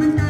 elemental.